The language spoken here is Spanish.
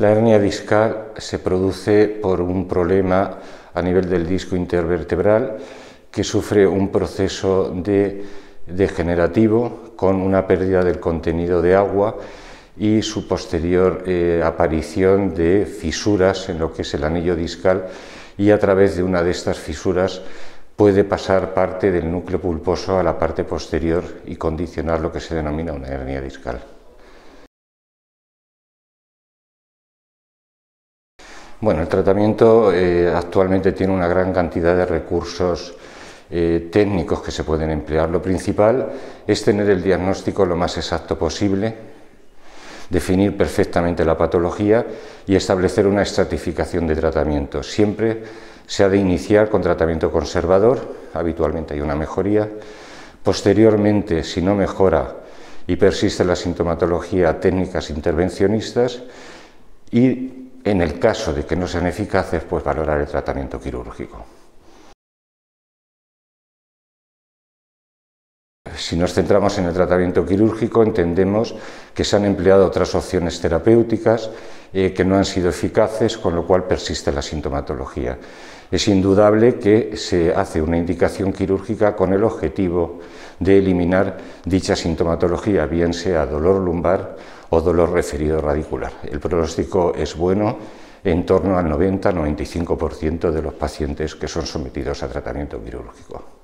La hernia discal se produce por un problema a nivel del disco intervertebral que sufre un proceso degenerativo con una pérdida del contenido de agua y su posterior eh, aparición de fisuras en lo que es el anillo discal y a través de una de estas fisuras puede pasar parte del núcleo pulposo a la parte posterior y condicionar lo que se denomina una hernia discal. Bueno, el tratamiento eh, actualmente tiene una gran cantidad de recursos eh, técnicos que se pueden emplear. Lo principal es tener el diagnóstico lo más exacto posible, definir perfectamente la patología y establecer una estratificación de tratamiento. Siempre se ha de iniciar con tratamiento conservador, habitualmente hay una mejoría. Posteriormente, si no mejora y persiste la sintomatología, técnicas intervencionistas y en el caso de que no sean eficaces, pues valorar el tratamiento quirúrgico. Si nos centramos en el tratamiento quirúrgico, entendemos que se han empleado otras opciones terapéuticas eh, que no han sido eficaces, con lo cual persiste la sintomatología. Es indudable que se hace una indicación quirúrgica con el objetivo de eliminar dicha sintomatología, bien sea dolor lumbar o dolor referido radicular. El pronóstico es bueno en torno al 90-95% de los pacientes que son sometidos a tratamiento quirúrgico.